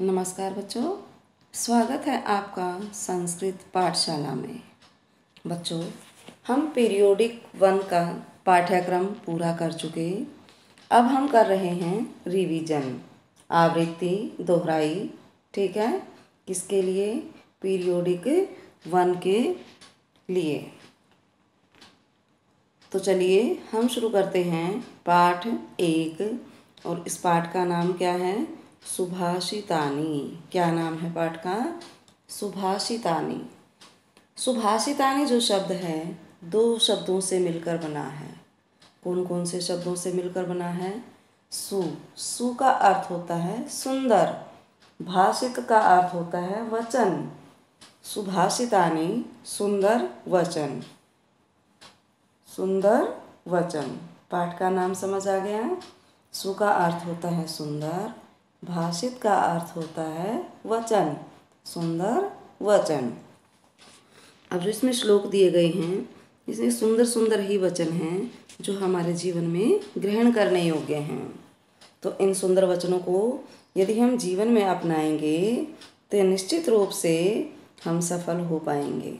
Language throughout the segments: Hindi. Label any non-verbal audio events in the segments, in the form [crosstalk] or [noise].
नमस्कार बच्चों, स्वागत है आपका संस्कृत पाठशाला में। बच्चों, हम पीरियोडिक वन का पाठ्यक्रम पूरा कर चुके अब हम कर रहे हैं रिवीजन आवृत्ति, दोहराई, ठीक है? किसके लिए? पीरियोडिक वन के लिए। तो चलिए, हम शुरू करते हैं। पाठ एक, और इस पाठ का नाम क्या है? सुभाषितानी। क्या नाम है पाठ का? सुभाषितानी। सुभाषितानी जो शब्द है, दो शब्दों से मिलकर बना है। कौन कौन से शब्दों से मिलकर बना है? सु। सु का अर्थ होता है सुंदर। भाषित का अर्थ होता है वचन। सुभाषितानी, सुंदर वचन। सुंदर वचन। पाठ का नाम समझ आ गया? सु का अर्थ होता है सुंदर। भाषित का अर्थ होता है वचन, सुंदर वचन। अब जो इसमें श्लोक दिए गए हैं, इसमें सुंदर सुंदर ही वचन हैं, जो हमारे जीवन में ग्रहण करने योग्य हैं। तो इन सुंदर वचनों को यदि हम जीवन में अपनाएँगे तो निश्चित रूप से हम सफल हो पाएँगे।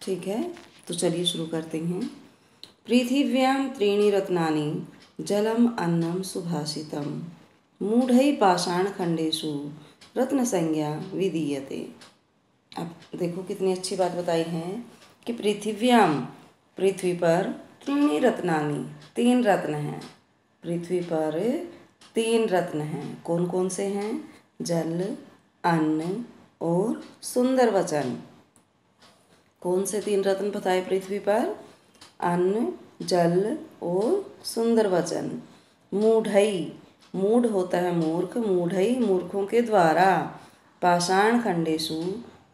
ठीक है? तो चलिए शुरू करते हैं। पृथिव्यां त्रीणी रत्नानी जलम अन्नम सुभाषितम। मूढ़ई पाषाण खंडेशु रत्न संज्ञा विदीयते अब देखो कितनी अच्छी बात बताई है कि पृथिव्याम पृथ्वी पर त्रीणी रत्नानी, तीन रत्न हैं। पृथ्वी पर तीन रत्न हैं। कौन कौन से हैं? जल, अन्न और सुंदर वचन। कौन से तीन रत्न बताए पृथ्वी पर? अन्न, जल और सुंदर वचन। मूढ़ई मूढ़ होता है मूर्ख, मूढ़ई मूर्खों के द्वारा। पाषाण खंडेशु,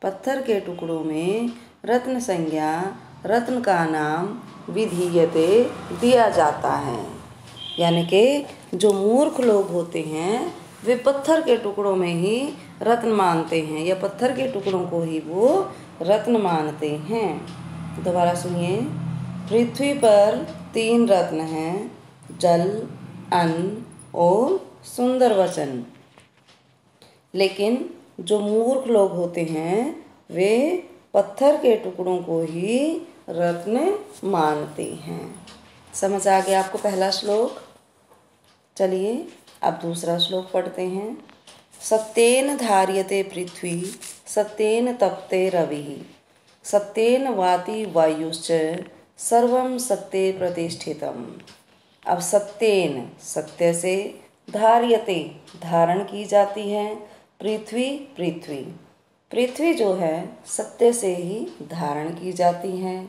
पत्थर के टुकड़ों में रत्न संज्ञा, रत्न का नाम विधीयते दिया जाता है। यानी कि जो मूर्ख लोग होते हैं, वे पत्थर के टुकड़ों में ही रत्न मानते हैं, या पत्थर के टुकड़ों को ही वो रत्न मानते हैं। दोबारा सुनिए। पृथ्वी पर तीन रत्न हैं, जल, अन्न और सुंदर वचन। लेकिन जो मूर्ख लोग होते हैं, वे पत्थर के टुकड़ों को ही रत्न मानते हैं। समझ आ गया आपको पहला श्लोक? चलिए, अब दूसरा श्लोक पढ़ते हैं। सत्येन धार्यते पृथ्वी, सत्येन तपते रवि, सत्येन वाति वायुश्च सर्वम सत्य प्रतिष्ठितम। अब सत्येन, सत्य से धार्यते धारण की जाती है। पृथ्वी पृथ्वी। पृथ्वी जो है, सत्य से ही धारण की जाती है।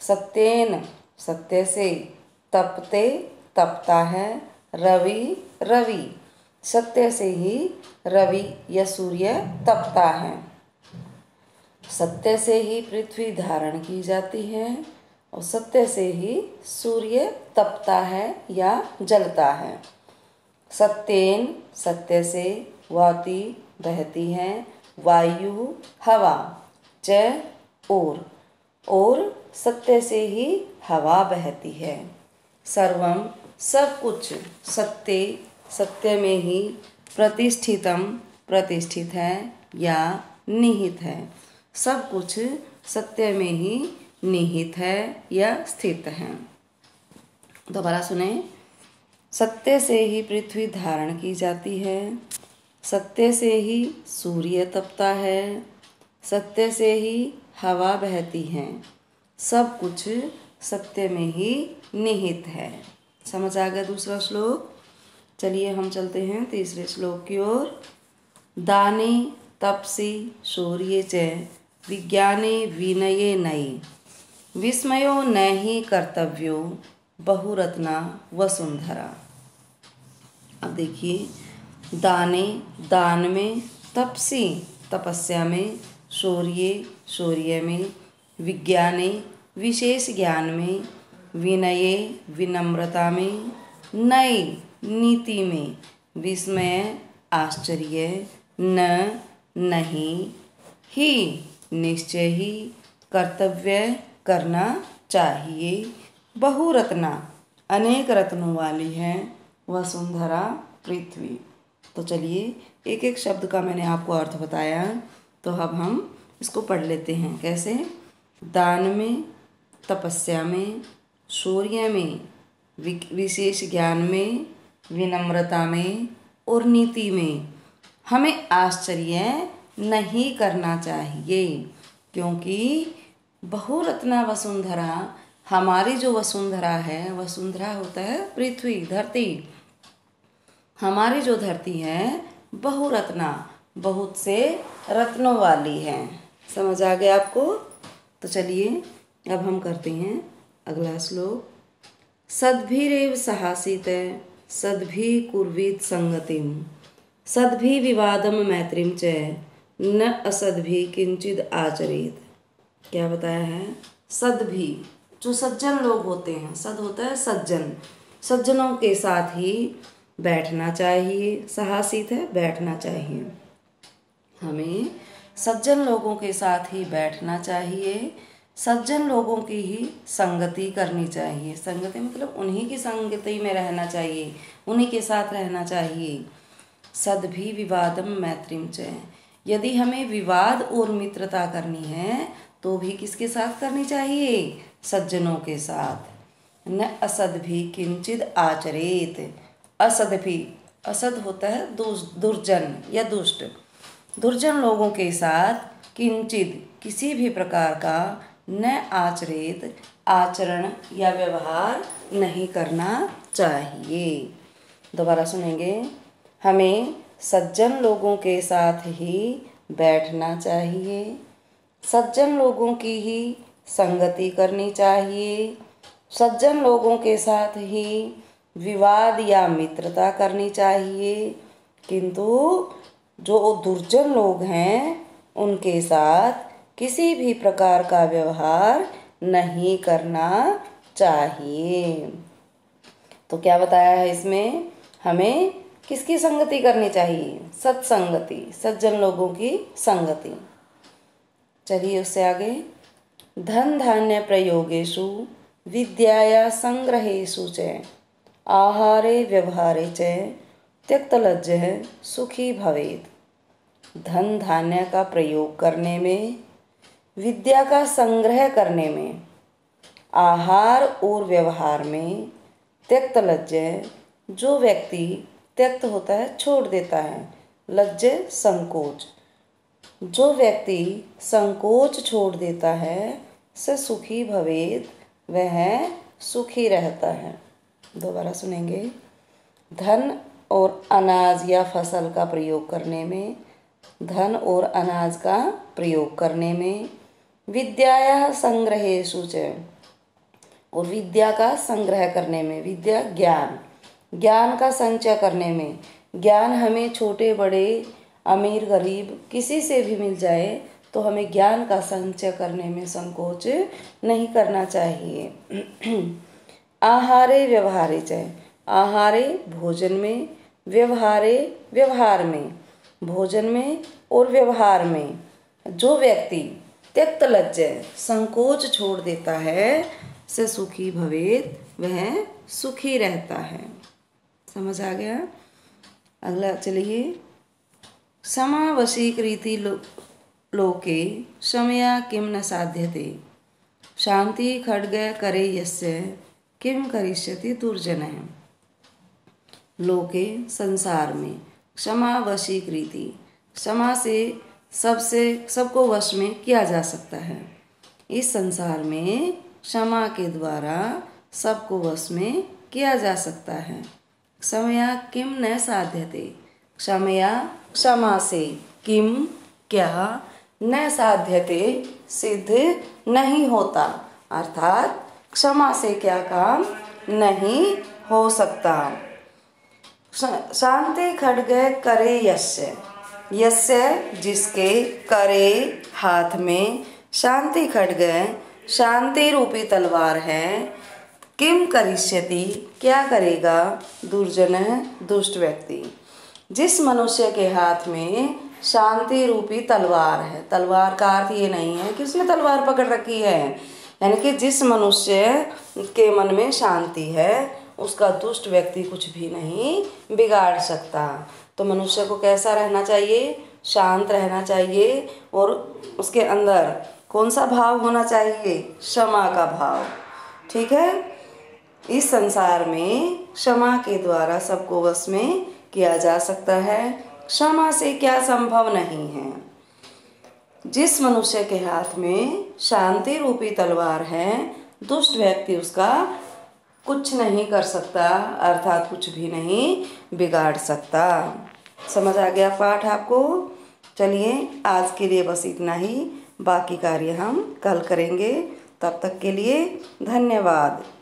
सत्येन, सत्य से तपते, तपता है रवि रवि। सत्य से ही रवि या सूर्य तपता है। सत्य से ही पृथ्वी धारण की जाती है। और सत्य से ही सूर्य तपता है या जलता है। सत्येन सत्य से वाति बहती है, वायु, हवा, च और और सत्य से ही हवा बहती है। सर्वम सब कुछ सत्य सत्य में ही प्रतिष्ठितम, प्रतिष्ठित है या निहित है। सब कुछ सत्य में ही निहित है या स्थित है। दोबारा सुने। सत्य से ही पृथ्वी धारण की जाती है। सत्य से ही सूर्य तपता है। सत्य से ही हवा बहती है। सब कुछ सत्य में ही निहित है। समझ आ गया दूसरा श्लोक? चलिए हम चलते हैं तीसरे श्लोक की ओर। दाने तपसी शौर्य च विज्ञाने विनये नई विस्मयो न ही कर्तव्यो बहुरत्ना वसुंधरा। अब देखिए, दाने दान में, तपसी तपस्या में, शौर्य शौर्य में, विज्ञाने विशेष ज्ञान में, विनये विनम्रता में नई नीति में, विस्मय आश्चर्य न नहीं, ही निश्चय ही कर्तव्य करना चाहिए। बहुरत्ना अनेक रत्नों वाली है वसुंधरा पृथ्वी। तो चलिए एक एक शब्द का मैंने आपको अर्थ बताया तो अब हम इसको पढ़ लेते हैं। कैसे? दान में, तपस्या में, शौर्य में विशेष ज्ञान में, विनम्रता में और नीति में। हमें आश्चर्य नहीं करना चाहिए, क्योंकि बहुरत्ना वसुंधरा, हमारी जो वसुंधरा है, वसुंधरा होता है पृथ्वी, धरती। हमारी जो धरती है, बहुरत्ना, बहुत से रत्नों वाली है। समझ आ गया आपको? तो चलिए, अब हम करते हैं अगला श्लोक। सद्भिरेव सहासित सद्भि कुर्वीत संगतिम, सद्भि विवादम मैत्रीम च, न असद्भि किंचित आचरित। क्या बताया है? सद भी, जो सज्जन लोग होते हैं, सद होता है सज्जन। सज्जनों के साथ ही बैठना चाहिए साहसित है बैठना चाहिए। हमें सज्जन लोगों के साथ ही बैठना चाहिए, सज्जन लोगों की ही संगति करनी चाहिए। संगति मतलब उन्हीं की संगति में रहना चाहिए, उन्हीं के साथ रहना चाहिए। सद भी विवादम मैत्रीम च। यदि हमें विवाद और मित्रता करनी है तो भी किसके साथ करनी चाहिए? सज्जनों के साथ। न असद भी किंचित आचरित। असद भी, असद होता है दुर्जन या दुष्ट। दुर्जन लोगों के साथ किंचित किसी भी प्रकार का न आचरित आचरण या व्यवहार नहीं करना चाहिए। दोबारा सुनेंगे। हमें सज्जन लोगों के साथ ही बैठना चाहिए। सज्जन लोगों की ही संगति करनी चाहिए। सज्जन लोगों के साथ ही विवाद या मित्रता करनी चाहिए। किंतु जो दुर्जन लोग हैं, उनके साथ किसी भी प्रकार का व्यवहार नहीं करना चाहिए। तो क्या बताया है इसमें? हमें किसकी संगति करनी चाहिए? सत्संगति, सज्जन लोगों की संगति। चलिए उससे आगे। धन धान्य प्रयोगेशु विद्याया संग्रहेशु च, आहारे व्यवहारे च त्यक्तलज्ज सुखी भवेद धन धान्य का प्रयोग करने में, विद्या का संग्रह करने में, आहार और व्यवहार में त्यक्त लज्ज जो व्यक्ति त्यक्त होता है, छोड़ देता है। लज्ज संकोच। जो व्यक्ति संकोच छोड़ देता है, से सुखी भवेद, वह सुखी रहता है। दोबारा सुनेंगे। धन और अनाज या फ़सल का प्रयोग करने में, धन और अनाज का प्रयोग करने में विद्या संग्रह सूचय और विद्या का संग्रह करने में, विद्या ज्ञान। ज्ञान का संचय करने में, ज्ञान हमें छोटे बड़े अमीर गरीब किसी से भी मिल जाए तो हमें ज्ञान का संचय करने में संकोच नहीं करना चाहिए। [clears throat] आहारे व्यवहारे चाहे आहारे भोजन में, व्यवहारे व्यवहार में। भोजन में और व्यवहार में। जो व्यक्ति त्यक्त लज्जय, संकोच छोड़ देता है, से सुखी भवेद वह सुखी रहता है। समझ आ गया? अगला चलिए। समावशीकृति लोके समया किम न साध्यते? शांति खड्ग करे यस्य किम करिष्यति दुर्जन लोके संसार में क्षमा वशीकृति क्षमा से सबसे सबको वश में किया जा सकता है। इस संसार में क्षमा के द्वारा सबको वश में किया जा सकता है। क्षमया किम न साध्यते? क्षमया क्षमा से किम क्या न साध्यते सिद्ध नहीं होता। अर्थात क्षमा से क्या काम नहीं हो सकता। शांति खड़ग करे यस्य। यस्य जिसके करे हाथ में शांति खड़ग, शांति रूपी तलवार है किम करिष्यति, क्या करेगा? दुर्जन, दुष्ट व्यक्ति। जिस मनुष्य के हाथ में शांति रूपी तलवार है, तलवार का अर्थ ये नहीं है कि उसने तलवार पकड़ रखी है। यानी कि जिस मनुष्य के मन में शांति है, उसका दुष्ट व्यक्ति कुछ भी नहीं बिगाड़ सकता। तो मनुष्य को कैसा रहना चाहिए? शांत रहना चाहिए और उसके अंदर कौन सा भाव होना चाहिए? क्षमा का भाव। ठीक है? इस संसार में क्षमा के द्वारा सबको वश में किया जा सकता है। क्षमा से क्या संभव नहीं है। जिस मनुष्य के हाथ में शांति रूपी तलवार है, दुष्ट व्यक्ति उसका कुछ नहीं कर सकता, अर्थात कुछ भी नहीं बिगाड़ सकता। समझ आ गया पाठ आपको? चलिए, आज के लिए बस इतना ही। बाकी कार्य हम कल करेंगे। तब तक के लिए धन्यवाद।